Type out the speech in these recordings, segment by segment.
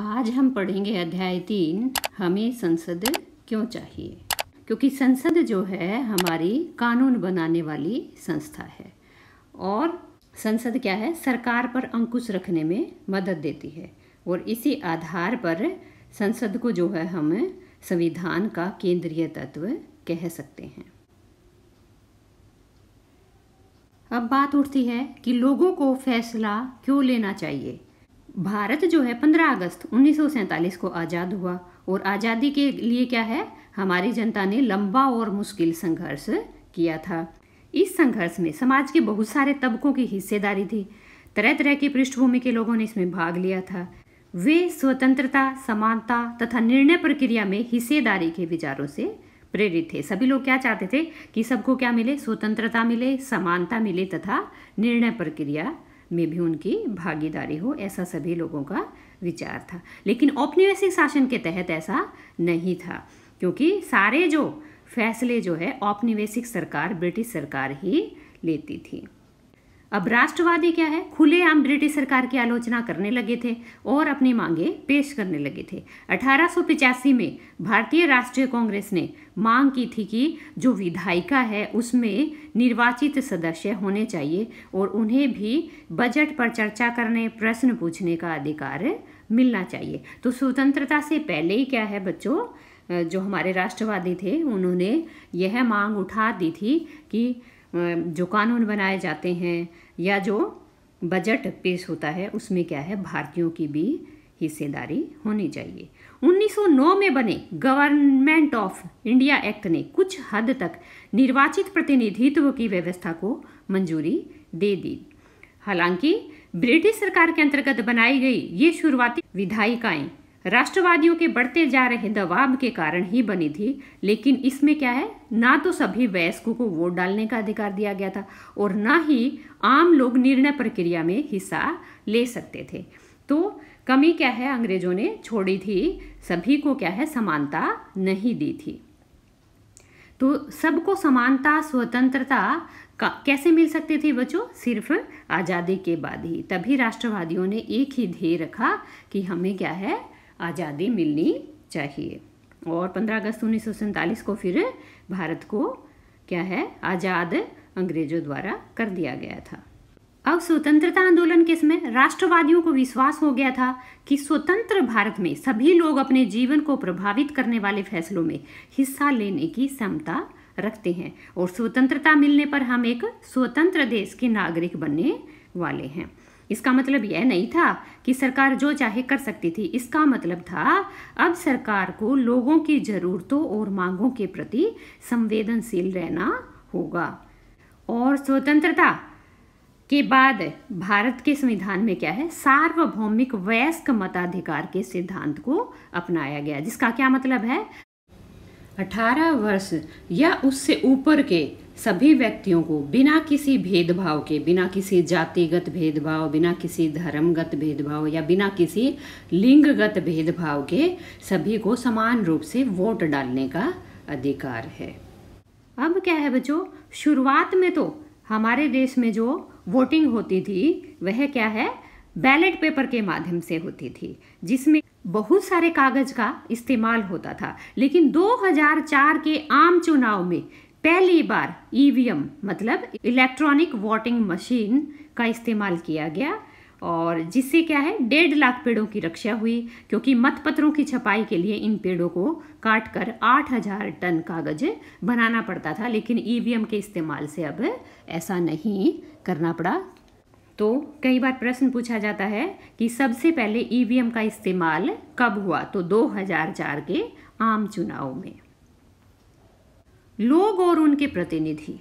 आज हम पढ़ेंगे अध्याय तीन, हमें संसद क्यों चाहिए? क्योंकि संसद जो है, हमारी कानून बनाने वाली संस्था है। और संसद क्या है? सरकार पर अंकुश रखने में मदद देती है। और इसी आधार पर संसद को जो है, हम संविधान का केंद्रीय तत्व कह सकते हैं। अब बात उठती है कि लोगों को फैसला क्यों लेना चाहिए? भारत जो है 15 अगस्त उन्नीस को आज़ाद हुआ। और आज़ादी के लिए क्या है? हमारी जनता ने लंबा और मुश्किल संघर्ष किया था। इस संघर्ष में समाज के बहुत सारे तबकों की हिस्सेदारी थी। तरह तरह की पृष्ठभूमि के लोगों ने इसमें भाग लिया था। वे स्वतंत्रता, समानता तथा निर्णय प्रक्रिया में हिस्सेदारी के विचारों से प्रेरित थे। सभी लोग क्या चाहते थे कि सबको क्या मिले? स्वतंत्रता मिले, समानता मिले तथा निर्णय प्रक्रिया में भी उनकी भागीदारी हो, ऐसा सभी लोगों का विचार था। लेकिन औपनिवेशिक शासन के तहत ऐसा नहीं था, क्योंकि सारे जो फैसले जो है, औपनिवेशिक सरकार, ब्रिटिश सरकार ही लेती थी। अब राष्ट्रवादी क्या है? खुलेआम ब्रिटिश सरकार की आलोचना करने लगे थे और अपनी मांगे पेश करने लगे थे। अठारह में भारतीय राष्ट्रीय कांग्रेस ने मांग की थी कि जो विधायिका है, उसमें निर्वाचित सदस्य होने चाहिए और उन्हें भी बजट पर चर्चा करने, प्रश्न पूछने का अधिकार मिलना चाहिए। तो स्वतंत्रता से पहले ही क्या है बच्चों? जो हमारे राष्ट्रवादी थे, उन्होंने यह मांग उठा दी थी कि जो कानून बनाए जाते हैं या जो बजट पेश होता है, उसमें क्या है, भारतीयों की भी हिस्सेदारी होनी चाहिए। 1909 में बने गवर्नमेंट ऑफ़ इंडिया एक्ट ने कुछ हद तक निर्वाचित प्रतिनिधित्व की व्यवस्था को मंजूरी दे दी। हालाँकि ब्रिटिश सरकार के अंतर्गत बनाई गई ये शुरुआती विधायिकाएँ राष्ट्रवादियों के बढ़ते जा रहे दबाव के कारण ही बनी थी, लेकिन इसमें क्या है? ना तो सभी वयस्कों को वोट डालने का अधिकार दिया गया था और ना ही आम लोग निर्णय प्रक्रिया में हिस्सा ले सकते थे। तो कमी क्या है? अंग्रेज़ों ने छोड़ी थी। सभी को क्या है? समानता नहीं दी थी। तो सबको समानता, स्वतंत्रता का कैसे मिल सकती थी बच्चों? सिर्फ़ आज़ादी के बाद ही। तभी राष्ट्रवादियों ने एक ही ध्येय रखा कि हमें क्या है? आज़ादी मिलनी चाहिए। और 15 अगस्त उन्नीस सौ सैंतालीस को फिर भारत को क्या है? आज़ाद अंग्रेज़ों द्वारा कर दिया गया था। अब स्वतंत्रता आंदोलन के समय राष्ट्रवादियों को विश्वास हो गया था कि स्वतंत्र भारत में सभी लोग अपने जीवन को प्रभावित करने वाले फैसलों में हिस्सा लेने की क्षमता रखते हैं और स्वतंत्रता मिलने पर हम एक स्वतंत्र देश के नागरिक बनने वाले हैं। इसका मतलब यह नहीं था कि सरकार जो चाहे कर सकती थी। इसका मतलब था, अब सरकार को लोगों की ज़रूरतों और मांगों के प्रति संवेदनशील रहना होगा और स्वतंत्रता के बाद भारत के संविधान में क्या है? सार्वभौमिक वयस्क मताधिकार के सिद्धांत को अपनाया गया, जिसका क्या मतलब है? 18 वर्ष या उससे ऊपर के सभी व्यक्तियों को बिना किसी भेदभाव के, बिना किसी जातिगत भेदभाव, बिना किसी धर्मगत भेदभाव या बिना किसी लिंगगत भेदभाव के सभी को समान रूप से वोट डालने का अधिकार है। अब क्या है बच्चों? शुरुआत में तो हमारे देश में जो वोटिंग होती थी, वह क्या है? बैलेट पेपर के माध्यम से होती थी, जिसमें बहुत सारे कागज़ का इस्तेमाल होता था। लेकिन 2004 के आम चुनाव में पहली बार ईवीएम मतलब इलेक्ट्रॉनिक वोटिंग मशीन का इस्तेमाल किया गया और जिससे क्या है, डेढ़ लाख पेड़ों की रक्षा हुई, क्योंकि मतपत्रों की छपाई के लिए इन पेड़ों को काट कर आठ हज़ार टन कागज़ बनाना पड़ता था, लेकिन ईवीएम के इस्तेमाल से अब ऐसा नहीं करना पड़ा। तो कई बार प्रश्न पूछा जाता है कि सबसे पहले ईवीएम का इस्तेमाल कब हुआ? तो 2004 के आम चुनाव में। लोग और उनके प्रतिनिधि।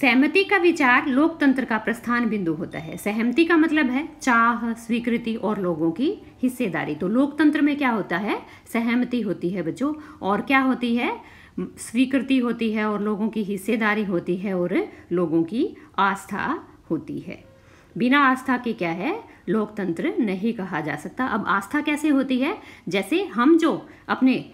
सहमति का विचार लोकतंत्र का प्रस्थान बिंदु होता है। सहमति का मतलब है चाह, स्वीकृति और लोगों की हिस्सेदारी। तो लोकतंत्र में क्या होता है? सहमति होती है बच्चों, और क्या होती है? स्वीकृति होती है और लोगों की हिस्सेदारी होती है और लोगों की आस्था होती है। बिना आस्था के क्या है? लोकतंत्र नहीं कहा जा सकता। अब आस्था कैसे होती है? जैसे हम जो अपने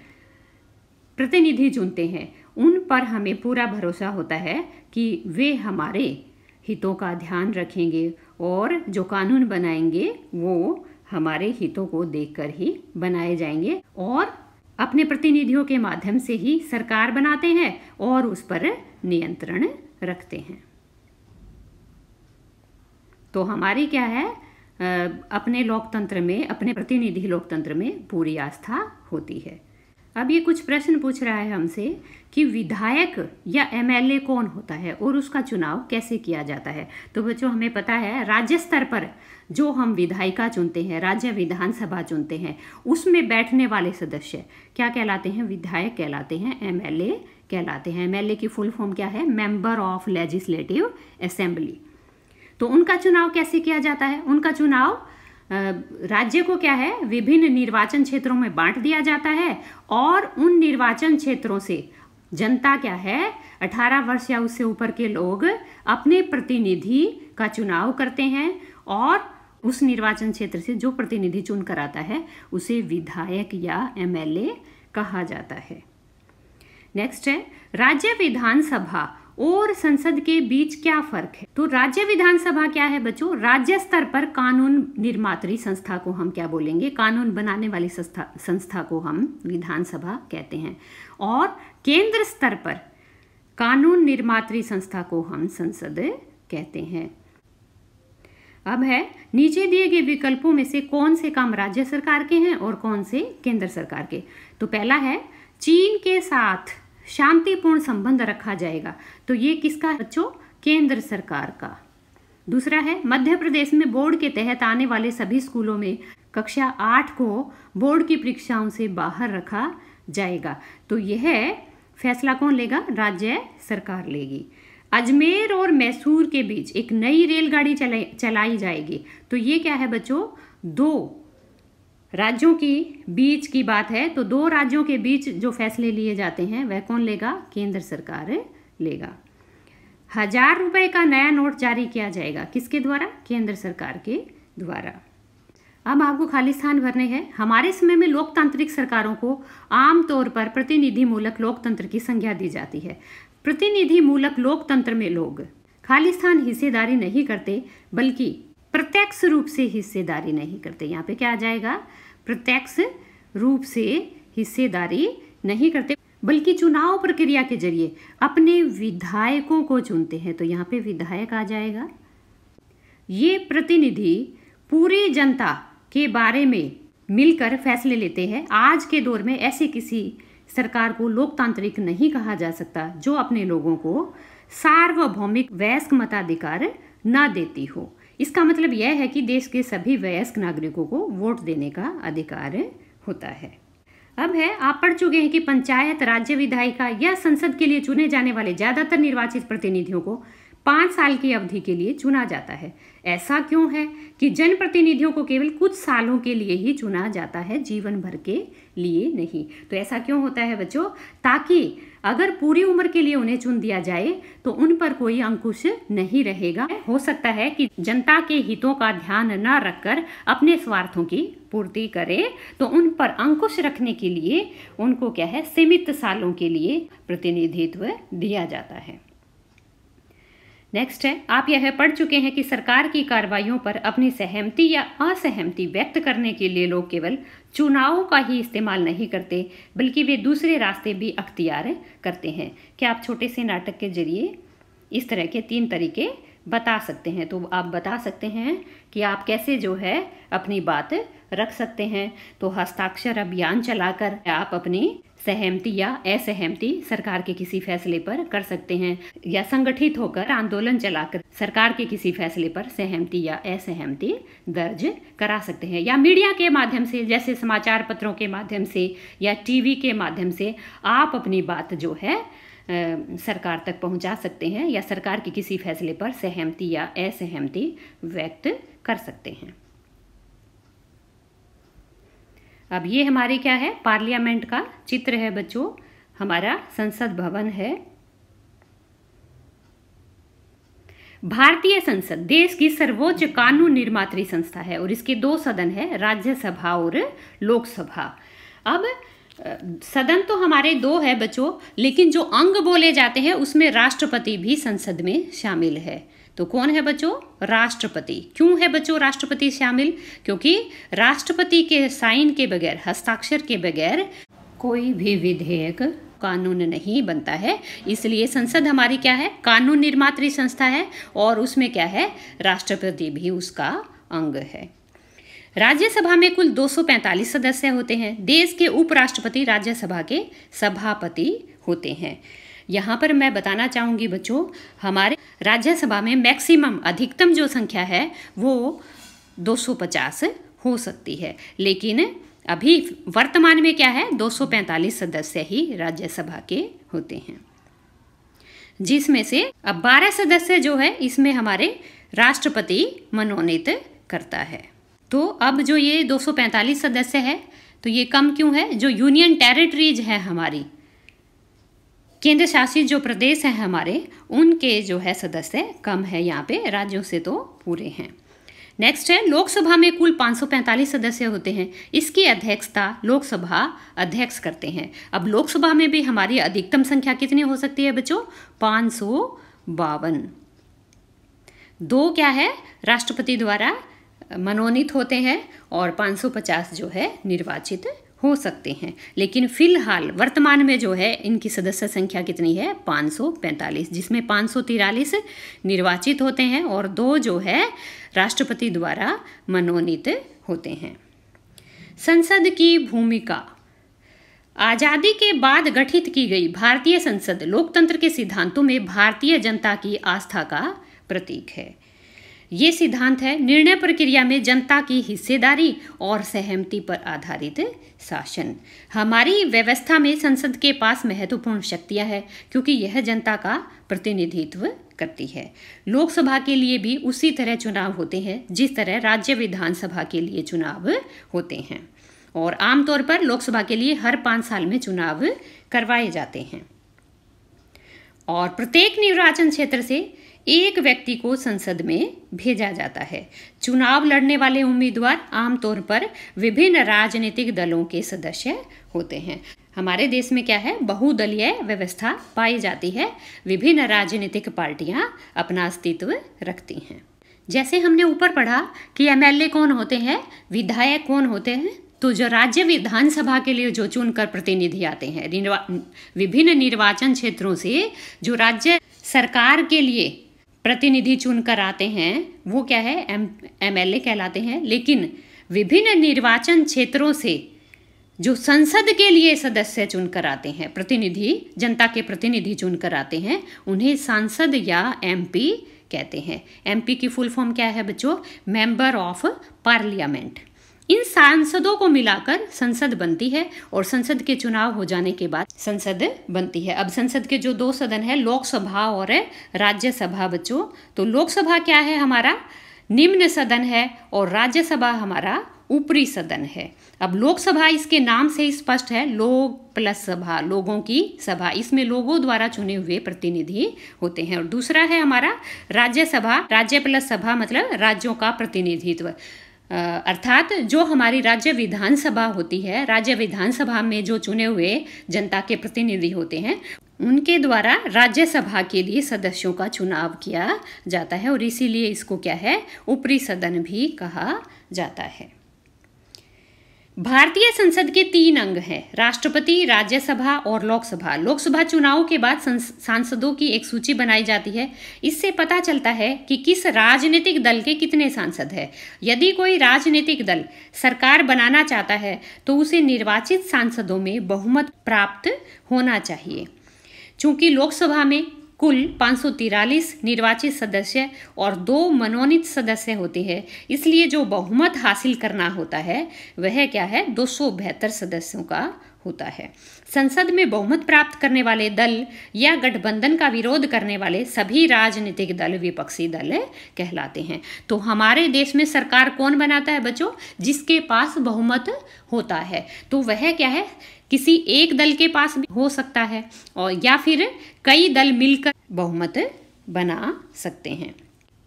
प्रतिनिधि चुनते हैं पर हमें पूरा भरोसा होता है कि वे हमारे हितों का ध्यान रखेंगे और जो कानून बनाएँगे, वो हमारे हितों को देखकर ही बनाए जाएँगे और अपने प्रतिनिधियों के माध्यम से ही सरकार बनाते हैं और उस पर नियंत्रण रखते हैं। तो हमारी क्या है? अपने लोकतंत्र में, अपने प्रतिनिधि लोकतंत्र में पूरी आस्था होती है। अब ये कुछ प्रश्न पूछ रहा है हमसे कि विधायक या एमएलए कौन होता है और उसका चुनाव कैसे किया जाता है? तो बच्चों, हमें पता है राज्य स्तर पर जो हम विधायिका चुनते हैं, राज्य विधानसभा चुनते हैं, उसमें बैठने वाले सदस्य क्या कहलाते हैं? विधायक कहलाते हैं, एमएलए कहलाते हैं। एमएलए की फुल फॉर्म क्या है? Member of legislative assembly. तो उनका चुनाव कैसे किया जाता है? उनका चुनाव राज्य को क्या है? विभिन्न निर्वाचन क्षेत्रों में बांट दिया जाता है और उन निर्वाचन क्षेत्रों से जनता क्या है? 18 वर्ष या उससे ऊपर के लोग अपने प्रतिनिधि का चुनाव करते हैं और उस निर्वाचन क्षेत्र से जो प्रतिनिधि चुन कर आता है, उसे विधायक या एमएलए कहा जाता है। नेक्स्ट है, राज्य विधानसभा और संसद के बीच क्या फ़र्क है? तो राज्य विधानसभा क्या है बच्चों? राज्य स्तर पर कानून निर्मात्री संस्था को हम क्या बोलेंगे? कानून बनाने वाली संस्था संस्था को हम विधानसभा कहते हैं। और केंद्र स्तर पर कानून निर्मात्री संस्था को हम संसद कहते हैं। अब है, नीचे दिए गए विकल्पों में से कौन से काम राज्य सरकार के हैं और कौन से केंद्र सरकार के? तो पहला है, चीन के साथ शांतिपूर्ण संबंध रखा जाएगा। तो ये किसका बच्चों? केंद्र सरकार का। दूसरा है, मध्य प्रदेश में बोर्ड के तहत आने वाले सभी स्कूलों में कक्षा आठ को बोर्ड की परीक्षाओं से बाहर रखा जाएगा। तो यह फैसला कौन लेगा? राज्य सरकार लेगी। अजमेर और मैसूर के बीच एक नई रेलगाड़ी चलाई जाएगी। तो ये क्या है बच्चों? दो राज्यों की बीच की बात है तो दो राज्यों के बीच जो फैसले लिए जाते हैं, वह कौन लेगा? केंद्र सरकार लेगा। हज़ार रुपए का नया नोट जारी किया जाएगा। किसके द्वारा? केंद्र सरकार के द्वारा। अब आपको खाली स्थान भरने हैं। हमारे समय में लोकतांत्रिक सरकारों को आमतौर पर प्रतिनिधि मूलक लोकतंत्र की संज्ञा दी जाती है। प्रतिनिधि मूलक लोकतंत्र में लोग खाली स्थान हिस्सेदारी नहीं करते, बल्कि प्रत्यक्ष रूप से हिस्सेदारी नहीं करते। यहाँ पे क्या आ जाएगा? प्रत्यक्ष रूप से हिस्सेदारी नहीं करते, बल्कि चुनाव प्रक्रिया के ज़रिए अपने विधायकों को चुनते हैं। तो यहाँ पे विधायक आ जाएगा। ये प्रतिनिधि पूरी जनता के बारे में मिलकर फैसले लेते हैं। आज के दौर में ऐसे किसी सरकार को लोकतांत्रिक नहीं कहा जा सकता, जो अपने लोगों को सार्वभौमिक वयस्क मताधिकार न देती हो। इसका मतलब यह है कि देश के सभी वयस्क नागरिकों को वोट देने का अधिकार होता है। अब है, आप पढ़ चुके हैं कि पंचायत, राज्य विधायिका या संसद के लिए चुने जाने वाले ज़्यादातर निर्वाचित प्रतिनिधियों को पाँच साल की अवधि के लिए चुना जाता है। ऐसा क्यों है कि जनप्रतिनिधियों को केवल कुछ सालों के लिए ही चुना जाता है, जीवन भर के लिए नहीं। तो ऐसा क्यों होता है बच्चों? ताकि अगर पूरी उम्र के लिए उन्हें चुन दिया जाए तो उन पर कोई अंकुश नहीं रहेगा। हो सकता है कि जनता के हितों का ध्यान न रखकर अपने स्वार्थों की पूर्ति करे तो उन पर अंकुश रखने के लिए, उनको क्या है, सीमित सालों के लिए प्रतिनिधित्व दिया जाता है। नेक्स्ट है, आप यह पढ़ चुके हैं कि सरकार की कार्रवाइयों पर अपनी सहमति या असहमति व्यक्त करने के लिए लोग केवल चुनावों का ही इस्तेमाल नहीं करते, बल्कि वे दूसरे रास्ते भी अख्तियार करते हैं। क्या आप छोटे से नाटक के ज़रिए इस तरह के तीन तरीके बता सकते हैं? तो आप बता सकते हैं कि आप कैसे जो है अपनी बात रख सकते हैं। तो हस्ताक्षर अभियान चलाकर आप अपनी सहमति या असहमति सरकार के किसी फैसले पर कर सकते हैं या संगठित होकर आंदोलन चलाकर सरकार के किसी फैसले पर सहमति या असहमति दर्ज करा सकते हैं। या मीडिया के माध्यम से, जैसे समाचार पत्रों के माध्यम से या टीवी के माध्यम से आप अपनी बात जो है सरकार तक पहुँचा सकते हैं या सरकार के किसी फैसले पर सहमति या असहमति व्यक्त कर सकते हैं। अब ये हमारे क्या है? पार्लियामेंट का चित्र है बच्चों। हमारा संसद भवन है। भारतीय संसद, देश की सर्वोच्च कानून निर्मात्री संस्था है और इसके दो सदन है, राज्यसभा और लोकसभा। अब सदन तो हमारे दो है बच्चों, लेकिन जो अंग बोले जाते हैं, उसमें राष्ट्रपति भी संसद में शामिल है। तो कौन है बच्चों? राष्ट्रपति। क्यों है बच्चों राष्ट्रपति शामिल? क्योंकि राष्ट्रपति के साइन के बगैर, हस्ताक्षर के बगैर कोई भी विधेयक कानून नहीं बनता है। इसलिए संसद हमारी क्या है? कानून निर्मात्री संस्था है और उसमें क्या है? राष्ट्रपति भी उसका अंग है। राज्यसभा में कुल 245 सदस्य होते हैं। देश के उपराष्ट्रपति राज्यसभा के सभापति होते हैं। यहाँ पर मैं बताना चाहूँगी बच्चों, हमारे राज्यसभा में मैक्सिमम अधिकतम जो संख्या है, वो 250 हो सकती है। लेकिन अभी वर्तमान में क्या है 245 सदस्य ही राज्यसभा के होते हैं। जिसमें से अब 12 सदस्य जो है, इसमें हमारे राष्ट्रपति मनोनीत करता है। तो अब जो ये 245 सदस्य है तो ये कम क्यों है? जो यूनियन टेरिटरीज है हमारी केंद्र शासित जो प्रदेश हैं हमारे, उनके जो है सदस्य कम है यहाँ पे, राज्यों से तो पूरे हैं। नेक्स्ट है, लोकसभा में कुल 545 सदस्य होते हैं। इसकी अध्यक्षता लोकसभा अध्यक्ष करते हैं। अब लोकसभा में भी हमारी अधिकतम संख्या कितनी हो सकती है बच्चों? पाँच दो क्या है? राष्ट्रपति द्वारा मनोनीत होते हैं और 550 जो है निर्वाचित हो सकते हैं। लेकिन फ़िलहाल वर्तमान में जो है, इनकी सदस्य संख्या कितनी है? 545 जिसमें पाँच निर्वाचित होते हैं और दो जो है, राष्ट्रपति द्वारा मनोनीत होते हैं। संसद की भूमिका। आज़ादी के बाद गठित की गई भारतीय संसद लोकतंत्र के सिद्धांतों में भारतीय जनता की आस्था का प्रतीक है। ये सिद्धांत है, निर्णय प्रक्रिया में जनता की हिस्सेदारी और सहमति पर आधारित शासन। हमारी व्यवस्था में संसद के पास महत्वपूर्ण शक्तियाँ हैं, क्योंकि यह जनता का प्रतिनिधित्व करती है। लोकसभा के लिए भी उसी तरह चुनाव होते हैं, जिस तरह राज्य विधानसभा के लिए चुनाव होते हैं। और आमतौर पर लोकसभा के लिए हर पाँच साल में चुनाव करवाए जाते हैं। और प्रत्येक निर्वाचन क्षेत्र से एक व्यक्ति को संसद में भेजा जाता है। चुनाव लड़ने वाले उम्मीदवार आमतौर पर विभिन्न राजनीतिक दलों के सदस्य होते हैं। हमारे देश में क्या है? बहुदलीय व्यवस्था पाई जाती है। विभिन्न राजनीतिक पार्टियाँ अपना अस्तित्व रखती हैं। जैसे हमने ऊपर पढ़ा कि एमएलए कौन होते हैं, विधायक कौन होते हैं तो जो राज्य विधानसभा के लिए जो चुनकर प्रतिनिधि आते हैं विभिन्न निर्वाचन क्षेत्रों से जो राज्य सरकार के लिए प्रतिनिधि चुनकर आते हैं, वो क्या है, एम एम कहलाते हैं, लेकिन विभिन्न निर्वाचन क्षेत्रों से जो संसद के लिए सदस्य चुनकर आते हैं, प्रतिनिधि, जनता के प्रतिनिधि चुनकर आते हैं, उन्हें सांसद या एमपी कहते हैं। एमपी की फुल फॉर्म क्या है बच्चों? Member of parliament. इन सांसदों को मिलाकर संसद बनती है और संसद के चुनाव हो जाने के बाद संसद बनती है। अब संसद के जो दो सदन है, लोकसभा और राज्यसभा बच्चों तो लोकसभा क्या है हमारा? निम्न सदन है और राज्यसभा हमारा ऊपरी सदन है। अब लोकसभा इसके नाम से स्पष्ट है लोक प्लस सभा, लोगों की सभा। इसमें लोगों द्वारा चुने हुए प्रतिनिधि होते हैं। और दूसरा है हमारा राज्यसभा। राज्य प्लस सभा मतलब राज्यों का प्रतिनिधित्व। अर्थात जो हमारी राज्य विधानसभा होती है, राज्य विधानसभा में जो चुने हुए जनता के प्रतिनिधि होते हैं, उनके द्वारा राज्यसभा के लिए सदस्यों का चुनाव किया जाता है और इसीलिए इसको क्या है? ऊपरी सदन भी कहा जाता है। भारतीय संसद के तीन अंग हैं, राष्ट्रपति, राज्यसभा और लोकसभा। लोकसभा चुनाव के बाद सांसदों की एक सूची बनाई जाती है। इससे पता चलता है कि किस राजनीतिक दल के कितने सांसद हैं। यदि कोई राजनीतिक दल सरकार बनाना चाहता है तो उसे निर्वाचित सांसदों में बहुमत प्राप्त होना चाहिए। चूँकि लोकसभा में कुल पाँच निर्वाचित सदस्य और दो मनोनीत सदस्य होते हैं। इसलिए जो बहुमत हासिल करना होता है, वह क्या है? दो सदस्यों का होता है। संसद में बहुमत प्राप्त करने वाले दल या गठबंधन का विरोध करने वाले सभी राजनीतिक दल, विपक्षी दल कहलाते हैं। तो हमारे देश में सरकार कौन बनाता है बच्चों? जिसके पास बहुमत होता है। तो वह क्या है? किसी एक दल के पास भी हो सकता है और या फिर कई दल मिलकर बहुमत बना सकते हैं।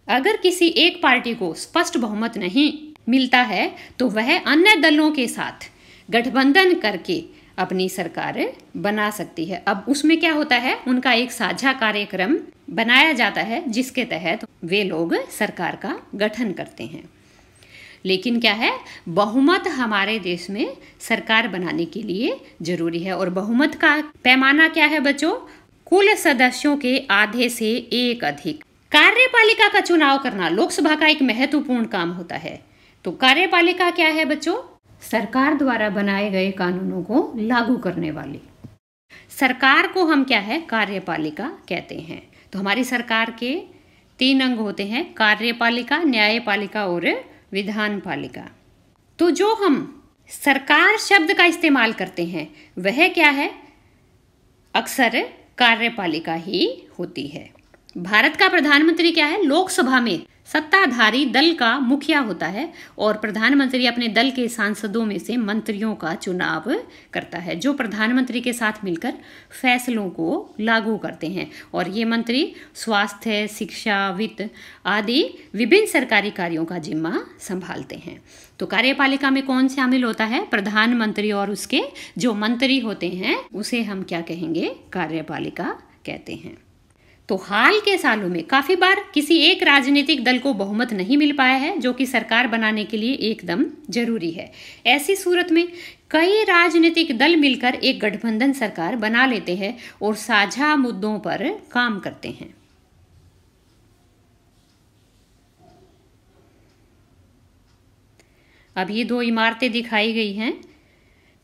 अगर किसी एक पार्टी को स्पष्ट बहुमत नहीं मिलता है तो वह अन्य दलों के साथ गठबंधन करके अपनी सरकार बना सकती है। अब उसमें क्या होता है? उनका एक साझा कार्यक्रम बनाया जाता है, जिसके तहत वे लोग सरकार का गठन करते हैं। लेकिन क्या है? बहुमत हमारे देश में सरकार बनाने के लिए ज़रूरी है। और बहुमत का पैमाना क्या है बच्चों? कुल सदस्यों के आधे से एक अधिक। कार्यपालिका का चुनाव करना लोकसभा का एक महत्वपूर्ण काम होता है। तो कार्यपालिका क्या है बच्चों? सरकार द्वारा बनाए गए कानूनों को लागू करने वाली। सरकार को हम क्या है? कार्यपालिका कहते हैं। तो हमारी सरकार के तीन अंग होते हैं। कार्यपालिका, न्यायपालिका और विधान पालिका। तो जो हम सरकार शब्द का इस्तेमाल करते हैं, वह क्या है? अक्सर कार्यपालिका ही होती है। भारत का प्रधानमंत्री क्या है? लोकसभा में सत्ताधारी दल का मुखिया होता है और प्रधानमंत्री अपने दल के सांसदों में से मंत्रियों का चुनाव करता है, जो प्रधानमंत्री के साथ मिलकर फैसलों को लागू करते हैं। और ये मंत्री स्वास्थ्य, शिक्षा, वित्त आदि विभिन्न सरकारी कार्यों का जिम्मा संभालते हैं। तो कार्यपालिका में कौन शामिल होता है? प्रधानमंत्री और उसके जो मंत्री होते हैं, उसे हम क्या कहेंगे? कार्यपालिका कहते हैं। तो हाल के सालों में काफ़ी बार किसी एक राजनीतिक दल को बहुमत नहीं मिल पाया है, जो कि सरकार बनाने के लिए एकदम ज़रूरी है। ऐसी सूरत में कई राजनीतिक दल मिलकर एक गठबंधन सरकार बना लेते हैं और साझा मुद्दों पर काम करते हैं। अब ये दो इमारतें दिखाई गई हैं।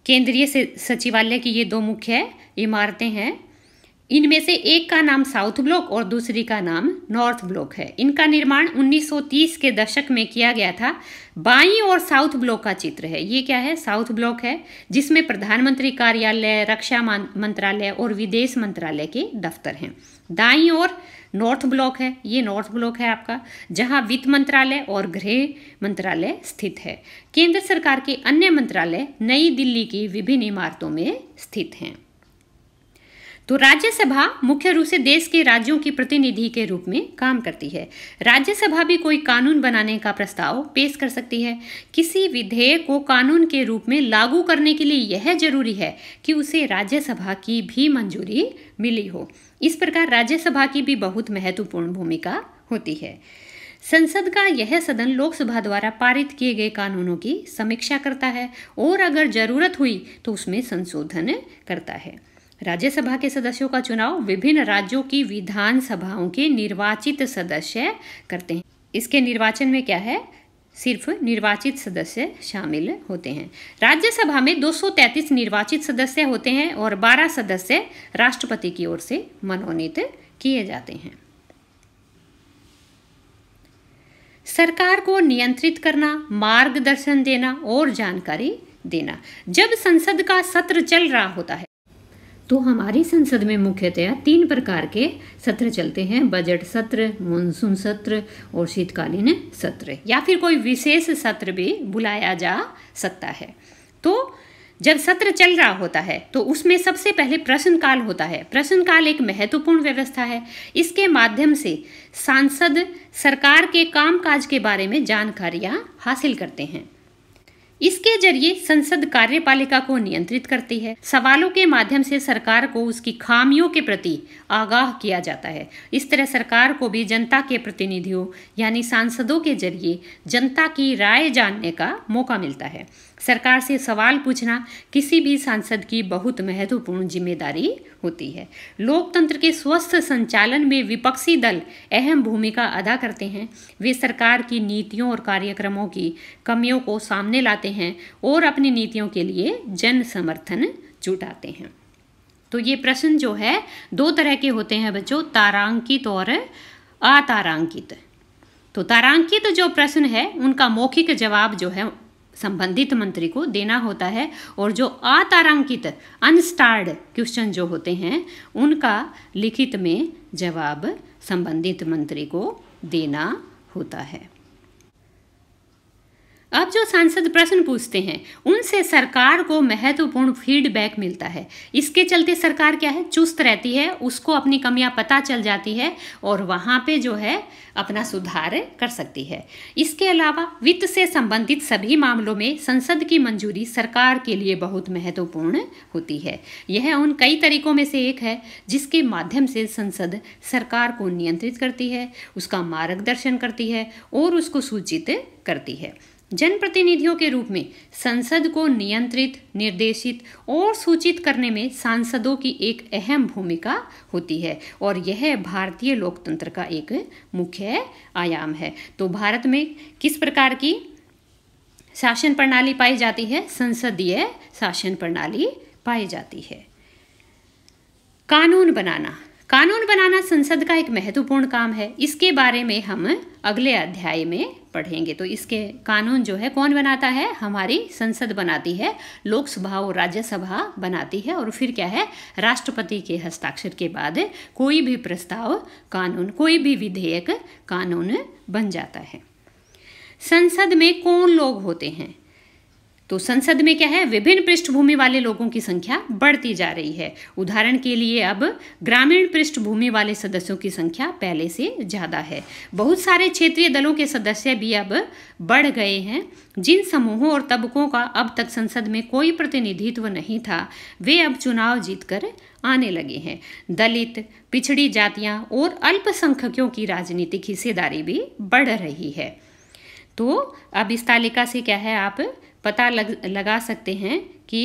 केंद्रीय सचिवालय की ये दो मुख्य इमारतें हैं इनमें से एक का नाम साउथ ब्लॉक और दूसरी का नाम नॉर्थ ब्लॉक है। इनका निर्माण 1930 के दशक में किया गया था। बाई और साउथ ब्लॉक का चित्र है। ये क्या है? साउथ ब्लॉक है, जिसमें प्रधानमंत्री कार्यालय, रक्षा मंत्रालय और विदेश मंत्रालय के दफ्तर हैं। दाई और नॉर्थ ब्लॉक है। ये नॉर्थ ब्लॉक है आपका, जहाँ वित्त मंत्रालय और गृह मंत्रालय स्थित है। केंद्र सरकार के अन्य मंत्रालय नई दिल्ली की विभिन्न इमारतों में स्थित हैं। तो राज्यसभा मुख्य रूप से देश के राज्यों की प्रतिनिधि के रूप में काम करती है। राज्यसभा भी कोई कानून बनाने का प्रस्ताव पेश कर सकती है। किसी विधेयक को कानून के रूप में लागू करने के लिए यह ज़रूरी है कि उसे राज्यसभा की भी मंजूरी मिली हो। इस प्रकार राज्यसभा की भी बहुत महत्वपूर्ण भूमिका होती है। संसद का यह सदन लोकसभा द्वारा पारित किए गए कानूनों की समीक्षा करता है और अगर ज़रूरत हुई तो उसमें संशोधन करता है। राज्यसभा के सदस्यों का चुनाव विभिन्न राज्यों की विधानसभाओं के निर्वाचित सदस्य करते हैं। इसके निर्वाचन में क्या है? सिर्फ़ निर्वाचित सदस्य शामिल होते हैं। राज्यसभा में 233 निर्वाचित सदस्य होते हैं और 12 सदस्य राष्ट्रपति की ओर से मनोनीत किए जाते हैं। सरकार को नियंत्रित करना, मार्गदर्शन देना और जानकारी देना। जब संसद का सत्र चल रहा होता है तो हमारी संसद में मुख्यतया तीन प्रकार के सत्र चलते हैं, बजट सत्र, मानसून सत्र और शीतकालीन सत्र, या फिर कोई विशेष सत्र भी बुलाया जा सकता है। तो जब सत्र चल रहा होता है तो उसमें सबसे पहले प्रश्नकाल होता है। प्रश्नकाल एक महत्वपूर्ण व्यवस्था है। इसके माध्यम से सांसद सरकार के कामकाज के बारे में जानकारियाँ हासिल करते हैं। इसके ज़रिए संसद कार्यपालिका को नियंत्रित करती है। सवालों के माध्यम से सरकार को उसकी खामियों के प्रति आगाह किया जाता है। इस तरह सरकार को भी जनता के प्रतिनिधियों, यानी सांसदों के ज़रिए जनता की राय जानने का मौका मिलता है। सरकार से सवाल पूछना किसी भी सांसद की बहुत महत्वपूर्ण ज़िम्मेदारी होती है। लोकतंत्र के स्वस्थ संचालन में विपक्षी दल अहम भूमिका अदा करते हैं। वे सरकार की नीतियों और कार्यक्रमों की कमियों को सामने लाते हैं और अपनी नीतियों के लिए जन समर्थन जुटाते हैं। तो ये प्रश्न जो है, दो तरह के होते हैं बच्चों, तारांकित और अतारांकित। तो तारांकित जो प्रश्न है, उनका मौखिक जवाब जो है संबंधित मंत्री को देना होता है और जो अतारांकित अनस्टार्ड क्वेश्चन जो होते हैं, उनका लिखित में जवाब संबंधित मंत्री को देना होता है। अब जो सांसद प्रश्न पूछते हैं, उनसे सरकार को महत्वपूर्ण फीडबैक मिलता है। इसके चलते सरकार क्या है? चुस्त रहती है, उसको अपनी कमियाँ पता चल जाती है और वहाँ पे जो है, अपना सुधार कर सकती है। इसके अलावा वित्त से संबंधित सभी मामलों में संसद की मंजूरी सरकार के लिए बहुत महत्वपूर्ण होती है। यह उन कई तरीकों में से एक है, जिसके माध्यम से संसद सरकार को नियंत्रित करती है, उसका मार्गदर्शन करती है और उसको सूचित करती है। जनप्रतिनिधियों के रूप में संसद को नियंत्रित, निर्देशित और सूचित करने में सांसदों की एक अहम भूमिका होती है और यह भारतीय लोकतंत्र का एक मुख्य आयाम है। तो भारत में किस प्रकार की शासन प्रणाली पाई जाती है? संसदीय शासन प्रणाली पाई जाती है। कानून बनाना। कानून बनाना संसद का एक महत्वपूर्ण काम है। इसके बारे में हम अगले अध्याय में पढ़ेंगे। तो इसके कानून जो है, कौन बनाता है? हमारी संसद बनाती है, लोकसभा और राज्यसभा बनाती है और फिर क्या है? राष्ट्रपति के हस्ताक्षर के बाद कोई भी प्रस्ताव, कानून, कोई भी विधेयक, कानून बन जाता है। संसद में कौन लोग होते हैं? तो संसद में क्या है? विभिन्न पृष्ठभूमि वाले लोगों की संख्या बढ़ती जा रही है। उदाहरण के लिए अब ग्रामीण पृष्ठभूमि वाले सदस्यों की संख्या पहले से ज़्यादा है। बहुत सारे क्षेत्रीय दलों के सदस्य भी अब बढ़ गए हैं। जिन समूहों और तबकों का अब तक संसद में कोई प्रतिनिधित्व नहीं था, वे अब चुनाव जीतकर आने लगे हैं। दलित, पिछड़ी जातियाँ और अल्पसंख्यकों की राजनीतिक हिस्सेदारी भी बढ़ रही है। तो अब इस तालिका से क्या है? आप पता लग, लगा सकते हैं कि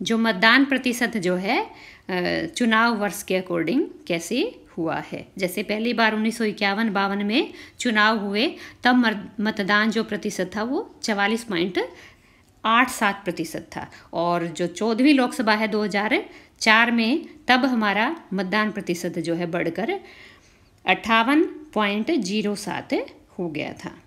जो मतदान प्रतिशत जो है चुनाव वर्ष के अकॉर्डिंग कैसे हुआ है। जैसे पहली बार उन्नीस सौ इक्यावन बावन में चुनाव हुए, तब मतदान जो प्रतिशत था वो चवालीस पॉइंट आठ सात प्रतिशत था। और जो चौदहवीं लोकसभा है 2004 में, तब हमारा मतदान प्रतिशत जो है बढ़कर अट्ठावन पॉइंट ज़ीरो सात हो गया था।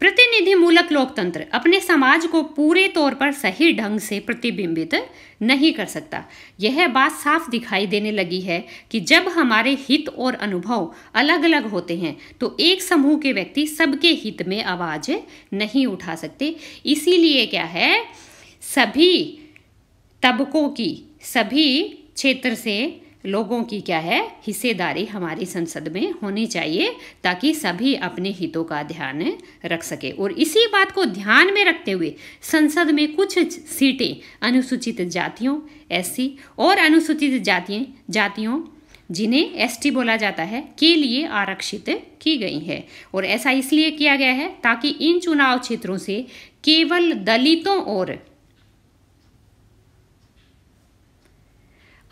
प्रतिनिधि मूलक लोकतंत्र अपने समाज को पूरे तौर पर सही ढंग से प्रतिबिंबित नहीं कर सकता। यह बात साफ़ दिखाई देने लगी है कि जब हमारे हित और अनुभव अलग अलग होते हैं तो एक समूह के व्यक्ति सबके हित में आवाज़ नहीं उठा सकते। इसीलिए क्या है? सभी तबकों की, सभी क्षेत्र से लोगों की क्या है? हिस्सेदारी हमारी संसद में होनी चाहिए ताकि सभी अपने हितों का ध्यान रख सके। और इसी बात को ध्यान में रखते हुए संसद में कुछ सीटें अनुसूचित जातियों, एससी और अनुसूचित जातियों जातियों, जिन्हें एसटी बोला जाता है, के लिए आरक्षित की गई है। और ऐसा इसलिए किया गया है ताकि इन चुनाव क्षेत्रों से केवल दलितों और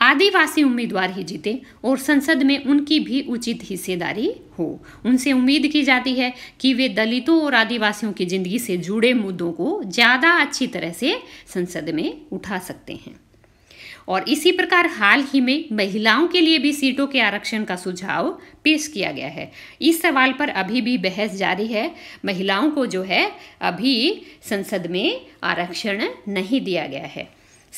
आदिवासी उम्मीदवार ही जीते और संसद में उनकी भी उचित हिस्सेदारी हो। उनसे उम्मीद की जाती है कि वे दलितों और आदिवासियों की ज़िंदगी से जुड़े मुद्दों को ज़्यादा अच्छी तरह से संसद में उठा सकते हैं। और इसी प्रकार हाल ही में महिलाओं के लिए भी सीटों के आरक्षण का सुझाव पेश किया गया है। इस सवाल पर अभी भी बहस जारी है। महिलाओं को जो है अभी संसद में आरक्षण नहीं दिया गया है।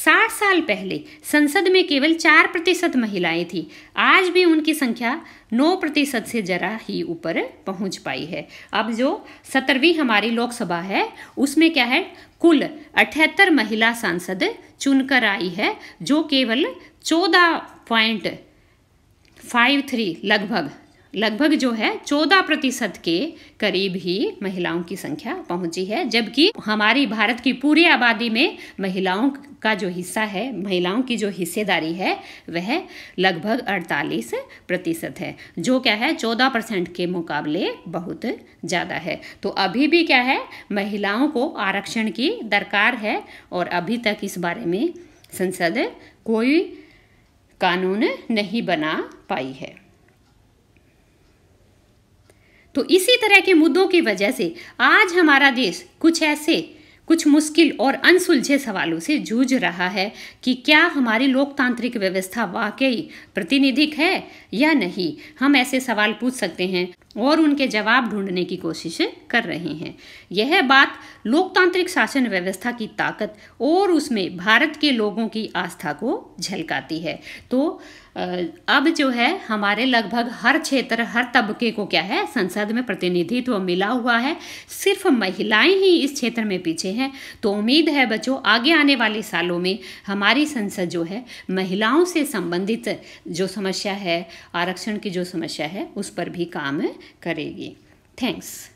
साठ साल पहले संसद में केवल चार प्रतिशत महिलाएँ थी। आज भी उनकी संख्या नौ प्रतिशत से जरा ही ऊपर पहुँच पाई है। अब जो सत्रहवीं हमारी लोकसभा है, उसमें क्या है? कुल अठहत्तर महिला सांसद चुनकर आई है, जो केवल चौदह पॉइंट फाइव थ्री लगभग लगभग जो है चौदह प्रतिशत के करीब ही महिलाओं की संख्या पहुँची है, जबकि हमारी भारत की पूरी आबादी में महिलाओं का जो हिस्सा है, महिलाओं की जो हिस्सेदारी है, वह लगभग 48 प्रतिशत है, जो क्या है 14 परसेंट के मुकाबले बहुत ज़्यादा है। तो अभी भी क्या है, महिलाओं को आरक्षण की दरकार है और अभी तक इस बारे में संसद कोई कानून नहीं बना पाई है। तो इसी तरह के मुद्दों की वजह से आज हमारा देश कुछ ऐसे, कुछ मुश्किल और अनसुलझे सवालों से जूझ रहा है कि क्या हमारी लोकतांत्रिक व्यवस्था वाकई प्रतिनिधिक है या नहीं। हम ऐसे सवाल पूछ सकते हैं और उनके जवाब ढूँढने की कोशिश कर रहे हैं। यह बात लोकतांत्रिक शासन व्यवस्था की ताकत और उसमें भारत के लोगों की आस्था को झलकाती है। तो अब जो है, हमारे लगभग हर क्षेत्र, हर तबके को क्या है, संसद में प्रतिनिधित्व मिला हुआ है। सिर्फ़ महिलाएँ ही इस क्षेत्र में पीछे हैं। तो उम्मीद है बच्चों, आगे आने वाले सालों में हमारी संसद जो है, महिलाओं से संबंधित जो समस्या है, आरक्षण की जो समस्या है, उस पर भी काम करेगी। थैंक्स।